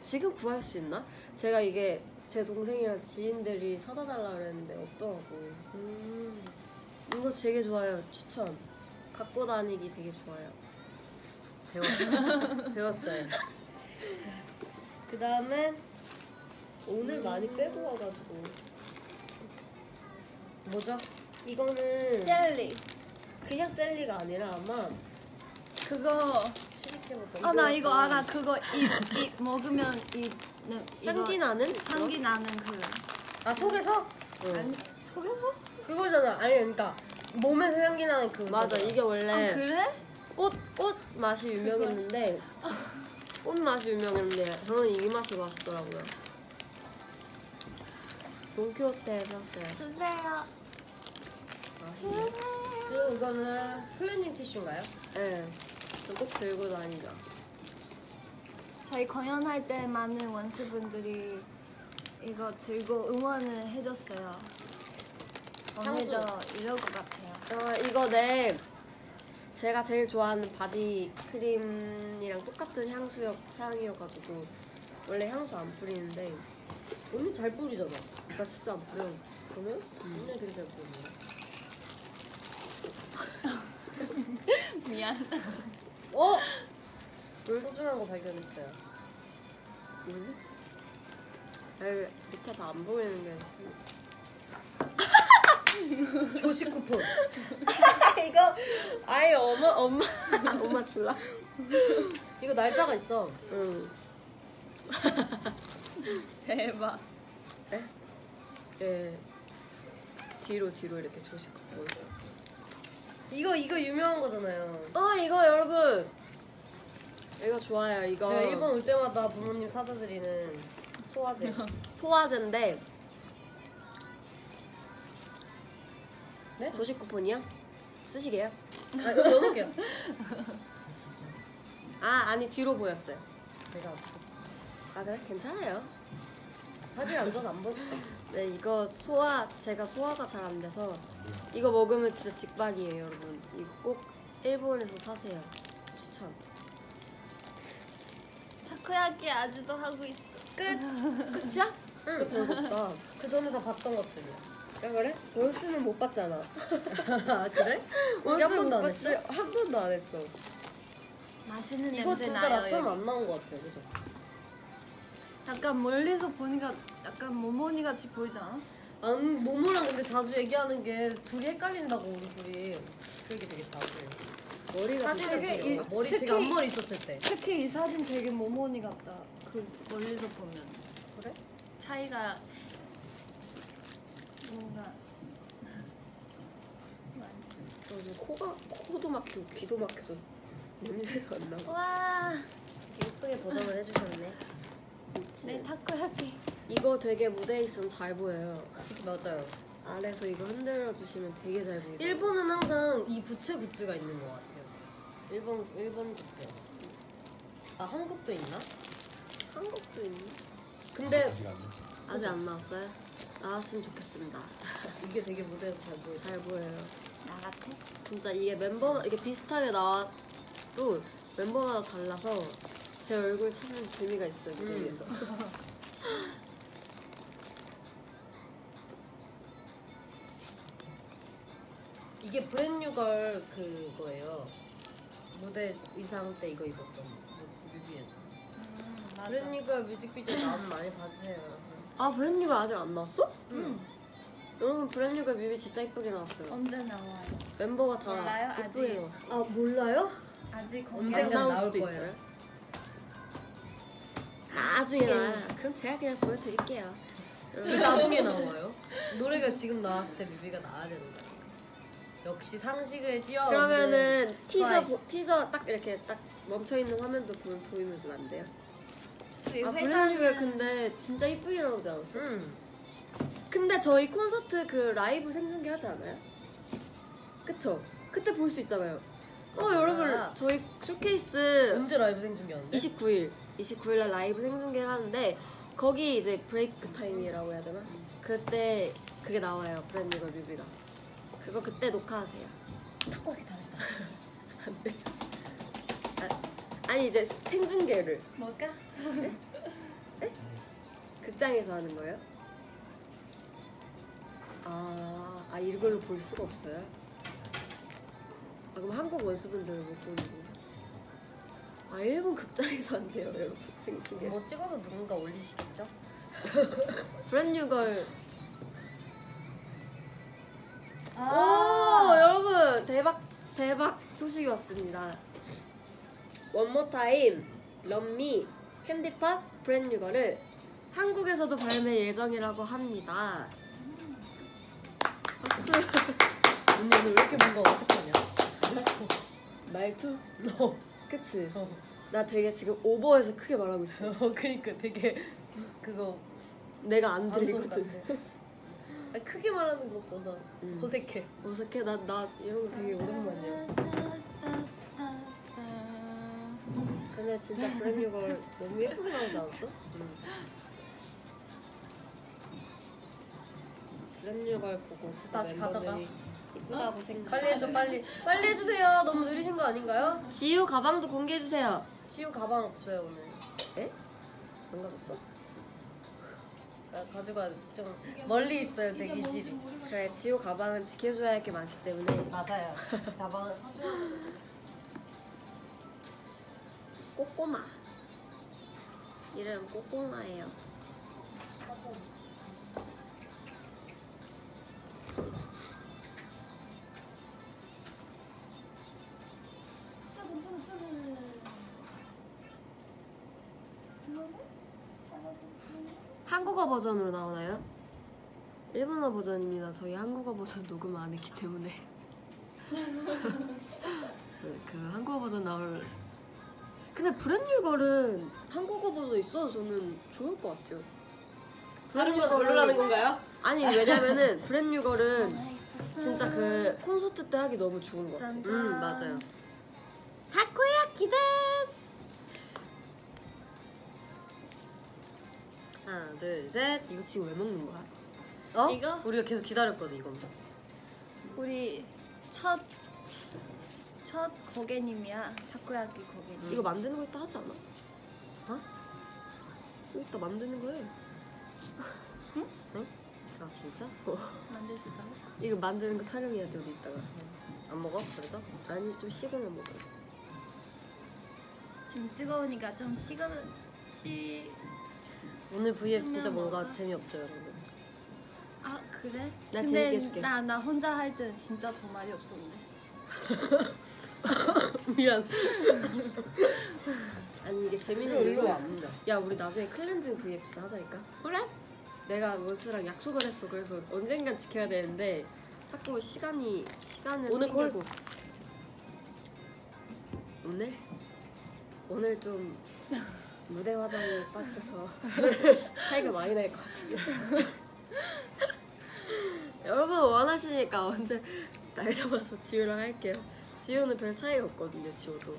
지금 구할 수 있나? 제가 이게 제 동생이랑 지인들이 사다 달라 그랬는데 없더라고. 음. 이거 되게 좋아요. 추천. 갖고 다니기 되게 좋아요. 배웠어요. 배웠어요. 그 다음에 오늘 많이 빼고 와가지고 뭐죠? 이거는 젤리. 그냥 젤리가 아니라 아마 그거. 아 나 이거 알아. 그거 이, 이 먹으면 이 네, 이거 향기 나는 향기 나는 그. 아 속에서? 아니 속에서? 그거잖아. 아니 그러니까 몸에서 향기 나는 그. 맞아 이게 원래 아 그래? 꽃, 꽃 맛이 유명했는데 꽃 맛이 유명했는데 저는 이 맛이 맛있더라고요. 돈키호테에 샀어요. 주세요. 맛있네. 그 이거는 클렌징 티슈인가요? 네. 저꼭 들고 다니죠. 저희 공연할 때 많은 원수분들이 이거 들고 응원을 해줬어요. 오늘도 이럴 것 같아요. 아, 이거 내 제가 제일 좋아하는 바디 크림이랑 똑같은 향수역 향이어가지고 원래 향수 안 뿌리는데 언니 잘 뿌리잖아. 나 진짜 안 뿌려. 그러면? 언니 되게 잘 뿌리네. 미안. 어? 소중한 거 발견했어요. 뭐지? 아니, 밑에 다 안 보이는 게. 조식 쿠폰. 이거 아예 엄마 엄마 엄마 줄라. 이거 날짜가 있어. 응. 대박. 예. 뒤로 뒤로 이렇게 조식 쿠폰. 이거 이거 유명한 거잖아요. 아 이거 여러분. 이거 좋아요. 이거 제가 일본 올 때마다 부모님 사다 드리는 소화제. 소화제인데. 네? 조식 쿠폰이요? 쓰시게요? 아, 여기 넣어놓을게요. 아 아니 뒤로 보였어요. 제가 아 그래? 괜찮아요. 다리 앉아서 안 보여줄까? 네 이거 소화 제가 소화가 잘 안 돼서 이거 먹으면 진짜 직박이에요 여러분. 이거 꼭 일본에서 사세요. 추천. 타코야키 아직도 하고 있어. 끝. 끝이야? 진짜 없다. 그 전에 다 봤던 것들이야. 야 그래? 원스는 못 봤잖아. 아 그래? 원스 한 번도 못안 봤지? 했어? 한 번도 안 했어. 맛있는 이거 냄새 진짜 나요. 나처럼 여기. 안 나온 것 같아요, 그죠? 약간 멀리서 보니까 약간 모모니 같이 보이지 않아? 안 모모랑 근데 자주 얘기하는 게 둘이 헷갈린다고 우리 둘이 그 얘기 되게 자주 해요. 머리가 사진을 되게. 이- 머리 특히- 제가 앞머리 있었을 때. 특히 이 사진 되게 모모니 같다. 그 멀리서 보면 그래? 차이가 뭔가 저 지금 코가 코도 막히고 귀도 막혀서 냄새도 안 나고. 와, 예쁘게 보정을 해주셨네. 내 타코야키. 이거 되게 무대에 있으면 잘 보여요. 맞아요. 아래서 이거 흔들어 주시면 되게 잘 보여요. 일본은 항상 이 부채 굿즈가 있는 것 같아요. 일본 일본 굿즈. 아 한국도 있나? 한국도 있네. 근데 아직 안 나왔어요? 나왔으면 좋겠습니다. 이게 되게 무대에서 잘 보여. 잘 보여요. 나 같아? 진짜 이게 멤버 이게 비슷하게 나와도 멤버마다 달라서 제 얼굴 찾는 재미가 있어요 무대 음. 이게 브랜뉴걸 그거예요. 무대 의상 때 이거 입었어. 뮤- 뮤비에서. 음, 맞아. 브랜뉴걸 뮤직비디오 나오면 많이 봐주세요. 아 브랜뉴가 아직 안 나왔어? 응. 여러분 브랜뉴가 뮤비 진짜 이쁘게 나왔어요. 언제 나와요? 멤버가 다 몰라요? 이쁘게 아직? 나왔어. 아 몰라요? 아직 언젠간 안 나올 나올 수도 거예요. 있어요. 나중에 나 그럼 제가 그냥 보여드릴게요. 왜 나중에 나와요? 노래가 지금 나왔을 때 뮤비가 나와야 되는 거야. 역시 상식을 뛰어. 그러면은 티저 트와이스. 보, 티저 딱 이렇게 딱 멈춰 있는 화면도 보, 보이면서 안 돼요? 저희 아 회사는 Brand New Girl 근데 진짜 이쁘게 나오지 않았어? 응. 근데 저희 콘서트 그 라이브 생중계 하지 않아요? 그쵸? 그때 볼 수 있잖아요. 어 아. 여러분 저희 쇼케이스 언제 라이브 생중계하는데? 29일 29일 날 라이브 생중계를 하는데 거기 이제 break time이라고 해야 되나? 그때 그게 나와요 Brand New Girl 뮤비가 그거 그때 녹화하세요 탁구하게 당했다. 안 돼 아 니 이제 생중계를 뭘까? 극장에서 하는 거예요? 아, 아 이걸로 볼 수가 없어요? 아 그럼 한국 ONCE분들은 못 보는 건가? 아 일본 극장에서 한대요 여러분 생중계 뭐 찍어서 누군가 올리시겠죠? Brand New Girl 오 아, 여러분 대박 대박 소식이 왔습니다. 원모 타임 럼미 캔디팝 브랜뉴걸을 한국에서도 발매 예정이라고 합니다. 박수. 언니 오늘 왜 이렇게 뭔가 어색하냐? 말투? 너. 그치? 어. 나 되게 지금 오버해서 크게 말하고 있어. 어, 그니까 되게 그거 내가 안 들리거든. 아니, 크게 말하는 것보다 음. 어색해. 어색해. 나, 나 이런 거 되게 오랜만이야. 근데 진짜 브랜뉴걸 너무 예쁘게 나오지 않았어? 브랜뉴걸 보고 진짜 다시 가져가. 멤버들이 이쁘다고 생각. 빨리 해줘 빨리 빨리 해주세요. 너무 느리신 거 아닌가요? 지우 가방도 공개해 주세요. 지우 가방 없어요 오늘. 에? 안 가졌어? 아, 가지고 좀 멀리 있어요 대기실이. 그래 지우 가방은 지켜줘야 할 게 많기 때문에 맞아요. 가방은 사줘야 꼬꼬마. 이름 꼬꼬마예요. 한국어 버전으로 나오나요? 일본어 버전입니다. 저희 한국어 버전 녹음 안 했기 때문에 그, 그 한국어 버전 나올. 근데 브랜뉴걸은 한국어 버전 있어서 저는 좋을 것 같아요. 다른 건 브랜뉴걸은- 별로라는 건가요? 아니 왜냐면은 브랜뉴걸은 진짜 그 콘서트 때 하기 너무 좋은 것 같아요. 음 맞아요. 타코야키 데 하나 둘 셋. 이거 지금 왜 먹는 거야? 어? 이거? 우리가 계속 기다렸거든 이건. 우리 첫, 첫 고객님이야. 타코야키 고객님. 이거 만드는 거 이따 하지 않아? 어? 이거 이따 만드는 거해. 아 진짜? 만드실까요? 이거 만드는 거 촬영해야 돼 우리 이따가. 안 먹어? 그래서? 아니 좀 식으면 먹어. 지금 뜨거우니까 좀 식으면 시... 오늘 V앱 진짜 뭔가 재미없죠 여러분. 아 그래? 나 근데 재밌게 해줄게. 나, 나 혼자 할때 진짜 더 말이 없었는데 미안. 아니 이게 재밌는 일로 와. 야 우리 나중에 클렌징 VFX 하자니까. 그래? 내가 원수랑 약속을 했어. 그래서 언젠간 지켜야 되는데 자꾸 시간이 시간을 오늘 콜. 땡기고. 오늘 오늘 좀 무대 화장이 빡세서 차이가 많이 날 것 같은데. 여러분 원하시니까 언제 날 잡아서 지우랑 할게요. 지우는 별 차이가 없거든요. 지우도.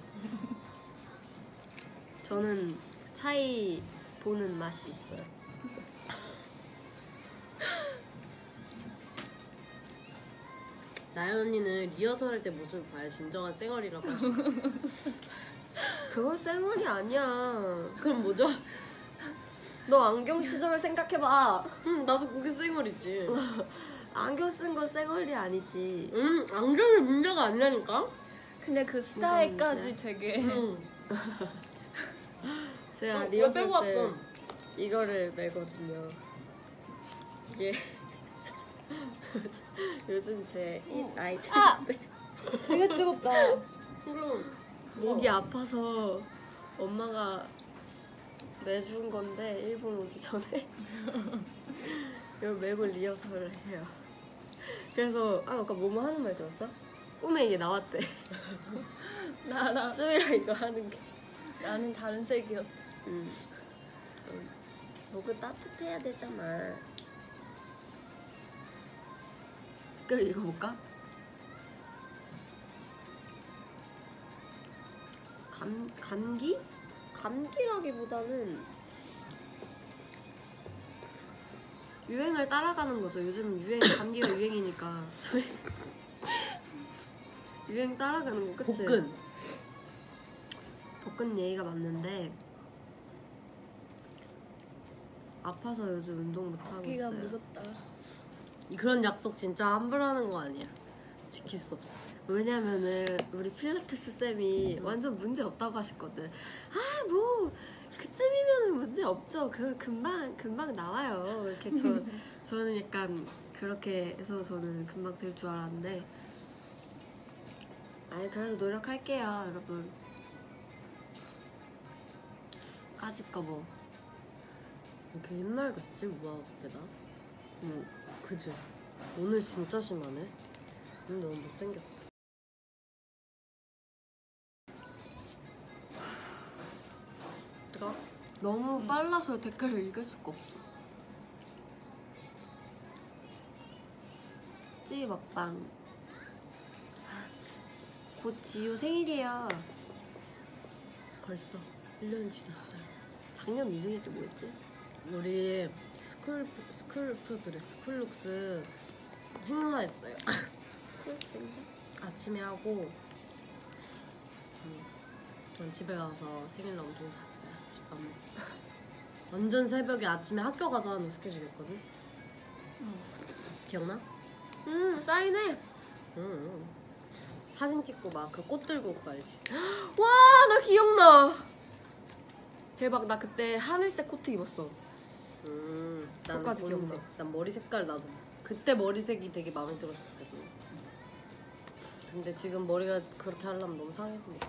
저는 차이 보는 맛이 있어요. 나연 언니는 리허설 할 때 모습을 봐야 진정한 쌩얼이라고. 그건 쌩얼이 아니야. 그럼 뭐죠? 너 안경 시절 생각해봐. 음 나도 그게 쌩얼이지. 안경 쓴 건 쌩얼이 아니지. 음 안경이 문제가 아니라니까. 근데 그 스타일까지 되게 음. 제가 어, 왜 리허설 빼고 때 왔어? 이거를 매거든요. 이게 요즘 제잇 아이템. 아! 되게 뜨겁다 그럼 목이 아파서 엄마가 내준 건데 일본 오기 전에 이걸 메고 리허설을 해요. 그래서 아 아까 뭐뭐 하는 말 들었어? 꿈에 이게 나왔대. 나나 쯤이랑 이거 하는 게. 나는 다른 색이었. 음. 음. 목은 따뜻해야 되잖아. 댓글 읽어볼까? 감, 감기? 감기라기보다는 유행을 따라가는 거죠. 요즘 유행, 감기가 유행이니까. 저희 유행 따라가는 거, 그치? 복근. 복근 얘기가 맞는데 아파서 요즘 운동 못 하고 있어요. 무섭다. 그런 약속 진짜 함부로 하는 거 아니야. 지킬 수 없어. 왜냐면은 우리 필라테스 쌤이 완전 문제 없다고 하셨거든. 아 뭐 그쯤이면은 문제 없죠. 그 금방 금방 나와요. 이렇게 저 저는 약간 그렇게 해서 저는 금방 될 줄 알았는데. 아니 그래도 노력할게요, 여러분. 까짓 거 뭐. 이렇게 옛날 같지 우아 그때다. 음. 그지. 오늘 진짜 심하네. 오늘 너무 못생겼다. 너무 빨라서 댓글을 읽을 수가 없어. 찌 먹방. 곧 지효 생일이야. 벌써 1년 지났어요. 작년 이 생일 때 뭐였지? 우리 스쿨 스쿨 푸드래 스쿨룩스 행사했어요. 스쿨 생일? 아침에 하고 음, 전 집에 가서 생일 엄청 잤어요. 먹고. 완전 새벽에 아침에 학교 가서 하는 스케줄이었거든. 기억나? 음 사인해. 응. 사진 찍고 막 그 꽃 들고 오고 알지? 와 나 기억나. 대박 나 그때 하늘색 코트 입었어. 음. 본색. 기억나. 난 머리 색깔 나도. 그때 머리색이 되게 마음에 들었었거든. 근데 지금 머리가 그렇게 하려면 너무 상해서 못해.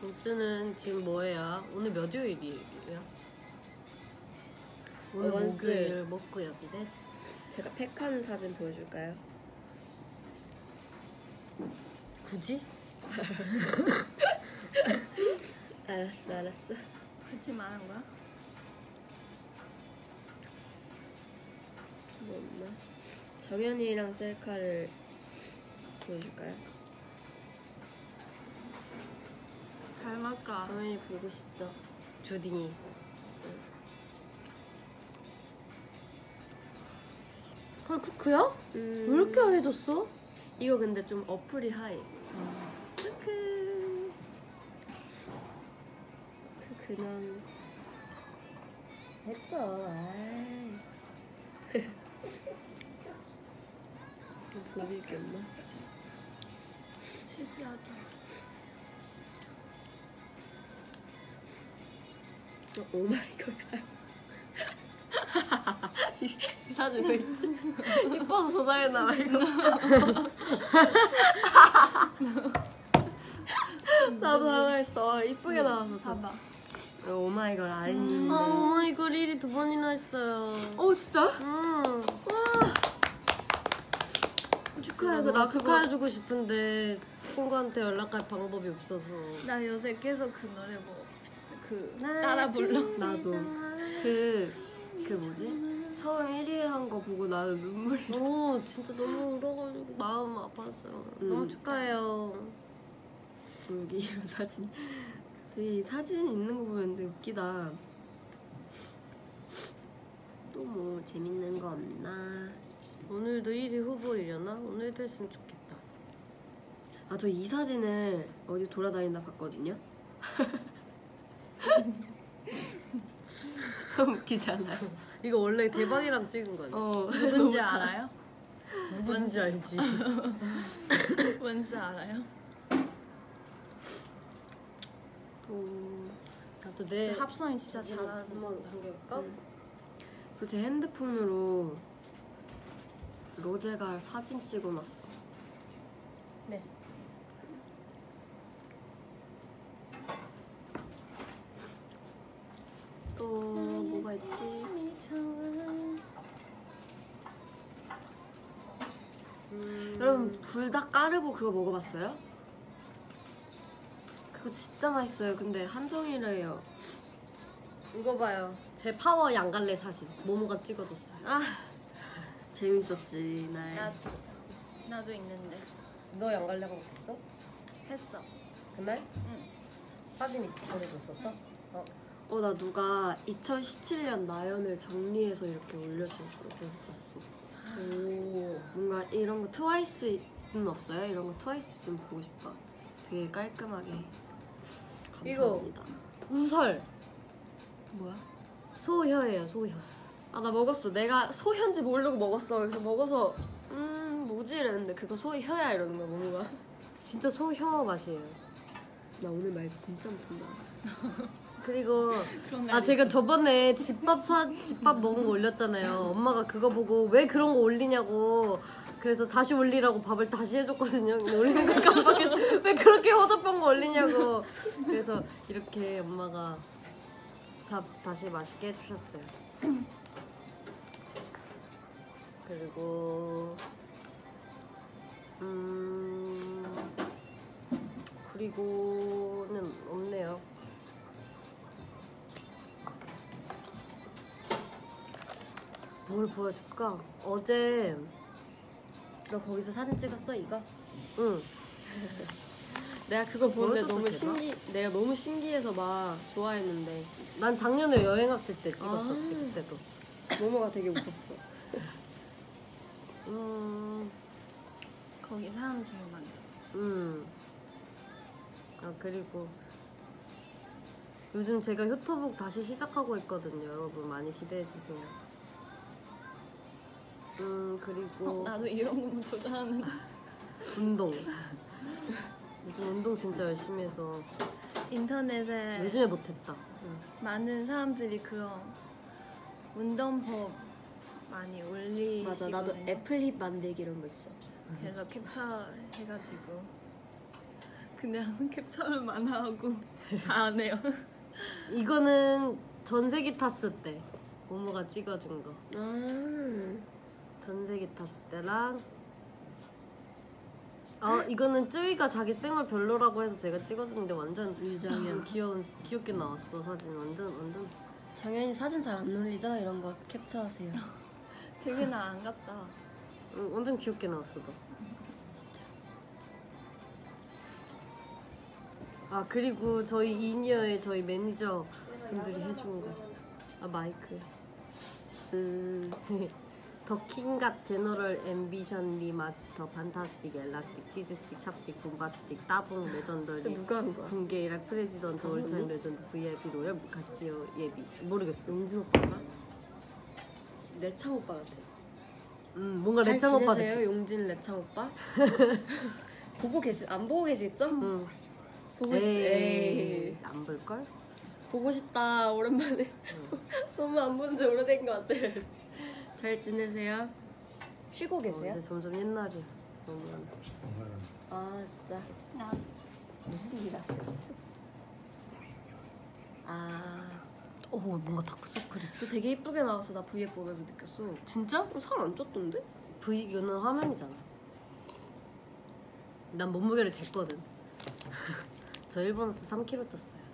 보스는 지금 뭐해요? 오늘 몇 요일이야? 오늘 원스. 목요일 목요일이 됐어. 제가 팩하는 사진 보여줄까요? 굳이? 알았어 알았어. 그치 말한 거야? 뭐 없나? 정연이랑 셀카를 보여줄까요? 닮았까? 정연이 보고 싶죠? 주딩이. 헐 쿠크야? 음, 왜 이렇게 하얘졌어? 이거 근데 좀 어플이 하이. 크크. 크크는 했죠. 아이씨. 보여줄 게 없나? 특이하다. 어, 오마이걸. 이, 이 사진 왜 있지? 이뻐서 저장했나 봐 이거. 나도 하나 했어. 이쁘게 나와서 저. 봐봐. 어, 오마이걸 아이님인데. 아 오마이걸 1위 두 번이나 했어요. 어 진짜? 응. 축하해. 나나 그거 축하해주고 싶은데 친구한테 연락할 방법이 없어서. 나 요새 계속 그 노래 뭐, 그, 네. 따라 불러. 나도 그, 그 뭐지? 처음 1위 한 거 보고 나는 눈물이 어 진짜 너무 울어가지고 마음 아팠어요. 음. 너무 축하해요. 여기 이 사진 되게 이 사진 있는 거 보면 되게 웃기다 또 뭐 재밌는 거 없나 오늘도 1위 후보이려나? 오늘도 했으면 좋겠다. 아 저 이 사진을 어디 돌아다니다 봤거든요 웃기지 않아요? 이거 원래 대박이랑 찍은 거야. 어. 누군지 알아요? 누군지 알지. 뭔지 알아요? 또 나도 내 합성이 진짜 잘하는 한번 한개 볼까? 그제 핸드폰으로 로제가 사진 찍어놨어. 또 뭐가 있지? 음, 여러분 불닭 까르보 그거 먹어봤어요? 그거 진짜 맛있어요. 근데 한정이래요. 이거 봐요. 제 파워 양갈래 사진. 모모가 찍어줬어요. 아 재밌었지 날. 나도 나도 있는데 너 양갈래가 못했어? 했어. 그날? 응. 사진 보내줬었어? 어. 어 나 누가 2017년 나연을 정리해서 이렇게 올려주셨어. 그래서 봤어. 오. 뭔가 이런 거 트와이스는 없어요? 이런 거 트와이스 있으면 보고 싶다. 되게 깔끔하게. 감사합니다. 우설. 뭐야? 소혀예요, 소혀. 아 나 먹었어. 내가 소현지 모르고 먹었어. 그래서 먹어서 음 뭐지 이랬는데 그거 소혀야 이러는 거야 뭔가. 진짜 소혀 맛이에요. 나 오늘 말 진짜 못한다. 그리고 아 제가 저번에 집밥 사 집밥 먹은 거 올렸잖아요. 엄마가 그거 보고 왜 그런 거 올리냐고. 그래서 다시 올리라고 밥을 다시 해줬거든요. 근데 올리는 걸 깜빡해서 왜 그렇게 허접한 거 올리냐고. 그래서 이렇게 엄마가 밥 다시 맛있게 해주셨어요. 그리고 음 그리고는 없네요. 뭘 보여줄까? 어제 너 거기서 사진 찍었어 이거? 응 내가 그거 보는데 너무 되나? 신기. 내가 너무 신기해서 막 좋아했는데 난 작년에 여행 갔을 때 찍었었지 아. 그때도 모모가 되게 웃었어. 음, 거기 사람 되게 많다. 음. 아 그리고 요즘 제가 효토북 다시 시작하고 있거든요 여러분 많이 기대해 주세요 음 그리고 어, 나도 이런 거만 조절하는 운동. 요즘 운동 진짜 열심히 해서 인터넷에 요즘에 못했다. 많은 사람들이 그런 운동법 많이 올리시거든요. 맞아 나도 애플힙 만들기 이런 거 있어. 그래서 캡처 해가지고. 항상 캡처를만 하고 다 안 해요. 이거는 전세기 탔을 때 모모가 찍어준 거. 아 전세기 탔을 때랑 아 이거는 쯔위가 자기 생얼 별로라고 해서 제가 찍어줬는데 완전 유정현. 귀여운 귀엽게 나왔어 사진 완전 완전 장현이 사진 잘안 올리죠? 이런 거 캡처하세요. 되게 나안 같다. 응, 완전 귀엽게 나왔어 너. 아 그리고 저희 이니어의 저희 매니저 분들이 해준 거. 아 마이크. 음 더 킹갓 제너럴 앰비션 리마스터 판타스틱 엘라스틱 치즈 스틱 찹스틱 붐바스틱 따봉 레전더리 누가 한 거야? 군게이락 프레지던트 올타임 레전드 VIP 로얄 같이요 예비 모르겠어 용진 오빠가? 내창 오빠 같아. 음 뭔가 잘 레창 오빠 느낌 용진 레창 오빠? 보고 계시 안 보고 계시죠? 응. 보고 싶 에이. 에이 안 볼걸? 보고 싶다 오랜만에 너무 안 본 지 오래된 것 같아. 잘 지내세요? 쉬고 어, 계세요? 이제 점점 옛날이야 너무 아 진짜 나 무슨 일 하세요? 아, 오 뭔가 다크서클이 너 되게 이쁘게 나와서 나 V앱 보면서 느꼈어. 진짜? 어, 살안 쪘던데? V 이거는 화면이잖아 난 몸무게를 쟀거든 저 일본한테 3kg 쪘어요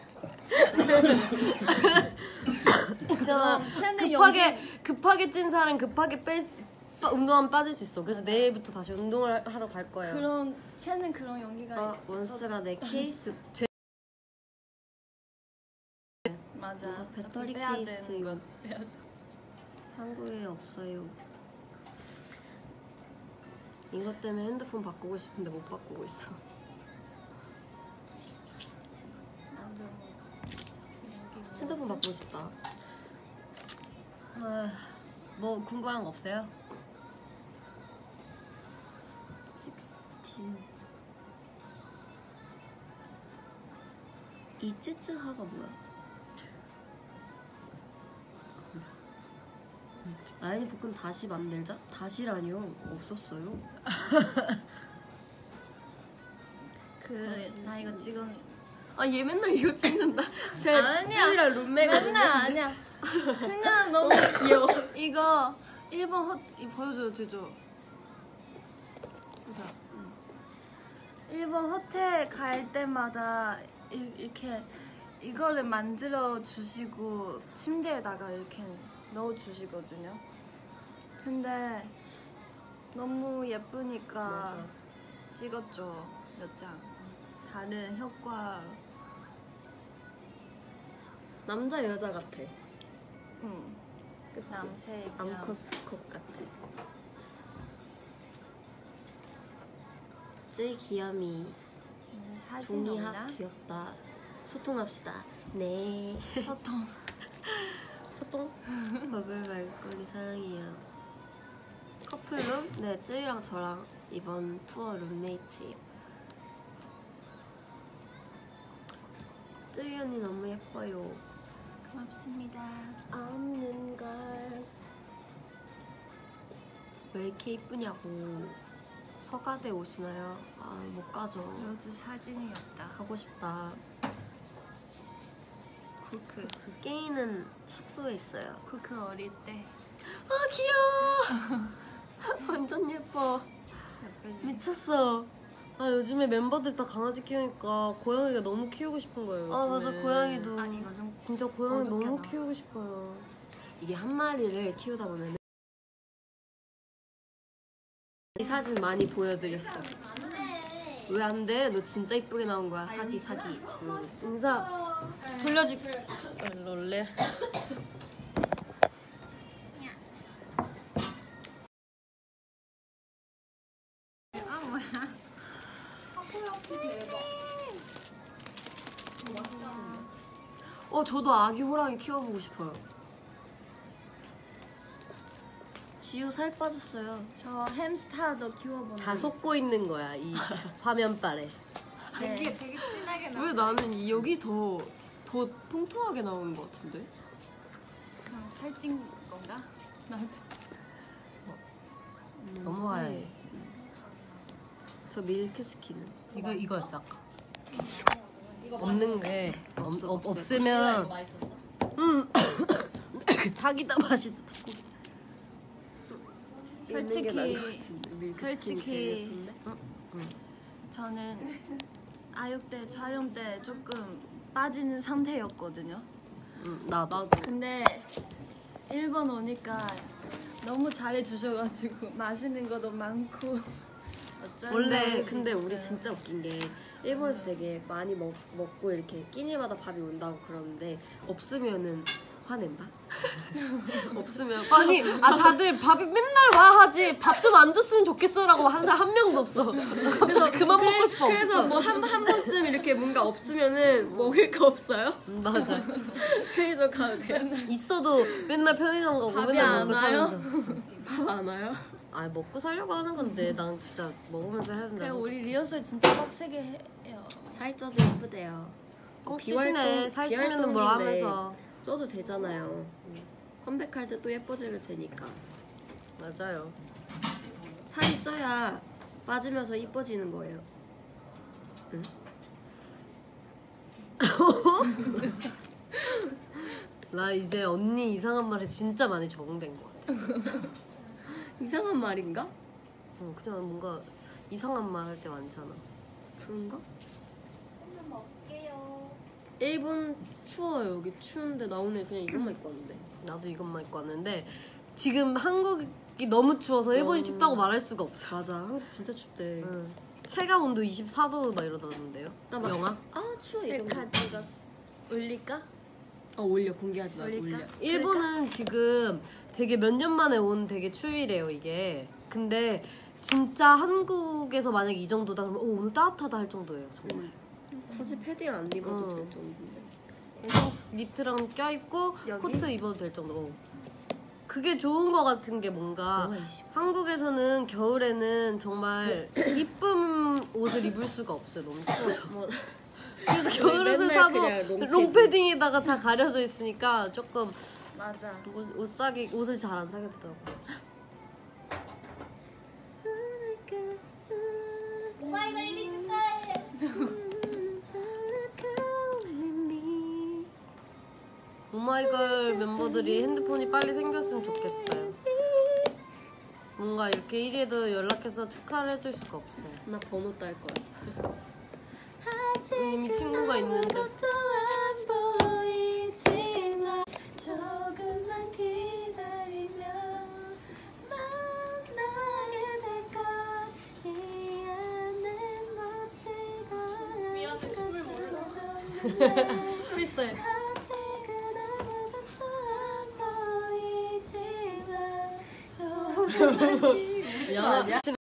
있잖아 급하게 급하게 찐 살은 급하게 뺄 빠- 운동하면 빠질 수 있어 그래서 내일부터 다시 운동을 하러 갈 거예요 그런 체는 그런 연기가 어, 있어. 원스가 내 케이스 맞아. 아, 배터리 빼야 케이스 이거 돼. 한국에 없어요. 이것 때문에 핸드폰 바꾸고 싶은데 못 바꾸고 있어. 나 보고 싶다. 아, 뭐 궁금한 거 없어요? 16. 이쯔쯔하가 뭐야? 아연이 볶음 다시 만들자? 다시라뇨 없었어요. 그 나 이거 찍은 아 얘 맨날 이거 찍는다. 제 아니야. 찐이랑 룸메거든요. 맨날 아니야. 그냥 너무 귀여워. 이거 일본 호이 보여줘요 제조. 그죠? 일본 호텔 갈 때마다 이, 이렇게 이거를 만들어 주시고 침대에다가 이렇게 넣어 주시거든요. 근데 너무 예쁘니까 맞아. 찍었죠 몇 장. 다른 효과. 남자 여자 같아. 응. 그치? 남색. 암컷스컵 같아. 쯔이 귀염이 사진 종이학? 귀엽다. 소통합시다. 네. 소통. 소통? 버블 말거리 사랑해요. 커플룸? 네, 쯔이랑 저랑 이번 투어 룸메이트예요. 쯔이 언니 너무 예뻐요. 고맙습니다. 없는 걸. 왜 이렇게 이쁘냐고. 서가대 오시나요? 아, 못 가죠. 여주 사진이 없다. 가고 싶다. 쿠크. 그 게이는 숙소에 있어요. 쿠크 어릴 때. 아, 귀여워! 완전 예뻐. 예쁘지? 미쳤어. 아 요즘에 멤버들 다 강아지 키우니까 고양이가 너무 키우고 싶은 거예요. 아, 맞아. 요즘에. 고양이도. 아니 이거 좀 진짜 고양이 너무 어둡게 키우고 싶어요. 이게 한 마리를 키우다 보면 이 사진 많이 보여드렸어. 왜 안 돼? 너 진짜 이쁘게 나온 거야. 사기 사기. 응. 인사 돌려줄. 롤레. 어, 저도 아기 호랑이 키워보고 싶어요. 지우 살 빠졌어요. 저 햄스터도 키워본 다적 속고 있는 거야 이 화면빨에. 네. 되게 진하게 왜 나는 이 여기 더, 더 통통하게 나오는 것 같은데? 그럼 살찐 건가? 나도. 너무 하얘. 저 밀크스키는? 이거 이거였어 아까. 없는 게 없, 없, 없으면 음 닭이다 맛있어 닭고기. 솔직히- 있는 게 나은 것 같은데. 밀크스키는 솔직히- 제일 예쁜데? 저는 아육 때 촬영 때 조금 빠지는 상태였거든요. 음, 나도. 나도. 근데 일본 오니까 너무 잘해 주셔가지고 맛있는 것도 많고 원래 근데 우리 네. 진짜 웃긴 게 일본에서 되게 많이 먹, 먹고 이렇게 끼니마다 밥이 온다고 그러는데 없으면은 화낸다. 없으면 아니 아 다들 밥이 맨날 와 하지 밥 좀 안 줬으면 좋겠어라고 사람 한 명도 없어. 그래서 그만 먹고 싶어 그래서. 뭐 한 한 번쯤 이렇게 뭔가 없으면은 먹을 거 없어요? 음, 맞아. 그래서 가도 돼요? 있어도 맨날 편의점 가고 밥이 맨날 안 먹고 와요? 살면서. 밥안 와요? 아 먹고 살려고 하는 건데 난 진짜 먹으면서 해야 된다. 그냥 우리 리허설 진짜 빡세게 해요. 살쪄도 예쁘대요. 뻥치시네. 살찌면은 뭘 비활동인데 하면서. 쪄도 되잖아요. 컴백할 때 또 예뻐지면 되니까. 맞아요. 살이 쪄야 빠지면서 이뻐지는 거예요. 나 이제 언니 이상한 말에 진짜 많이 적응된 것 같아. 이상한 말인가? 어, 그냥 뭔가 이상한 말 할 때 많잖아. 그런가? 일본 추워요. 여기 추운데 나 오늘 그냥 이것만 입고 왔는데. 나도 이것만 입고 왔는데 지금 한국이 너무 추워서 일본이 음. 춥다고 말할 수가 없어. 맞아. 한국 진짜 춥대. 응. 체감 온도 24도 막 이러다던데요. 나 막- 영하? 아 추워 이 정도. 셀카 찍었어. 올릴까? 어 올려 공개하지 마. 올릴까? 올려. 일본은 지금 되게 몇 년 만에 온 되게 추위래요 이게. 근데 진짜 한국에서 만약에 이 정도다 그러면 오, 오늘 따뜻하다 할 정도예요 정말. 굳이 패딩 안 입어도 어. 될 정도인데. 그래서 니트랑 껴입고 여기? 코트 입어도 될 정도. 그게 좋은 거 같은 게 뭔가 한국에서는 겨울에는 정말 이쁜 옷을 입을 수가 없어요. 너무 추워서. 그래서 겨울옷을 사도. 롱패딩에다가 다 가려져 있으니까 조금 맞아. 옷, 옷 사기 옷을 잘 안 사게 되더라고요. 오마이걸 1위 축하해. 오마이걸 멤버들이 핸드폰이 빨리 생겼으면 좋겠어요. 뭔가 이렇게 1위에도 연락해서 축하를 해줄 수가 없어요. 나 번호 딸 거야. 이미 친구가 있는데. 조금만 기다리면 만나게 될 걸. 이 안에 멋지던 미안해 춤을 몰라. 프리스타일. 야,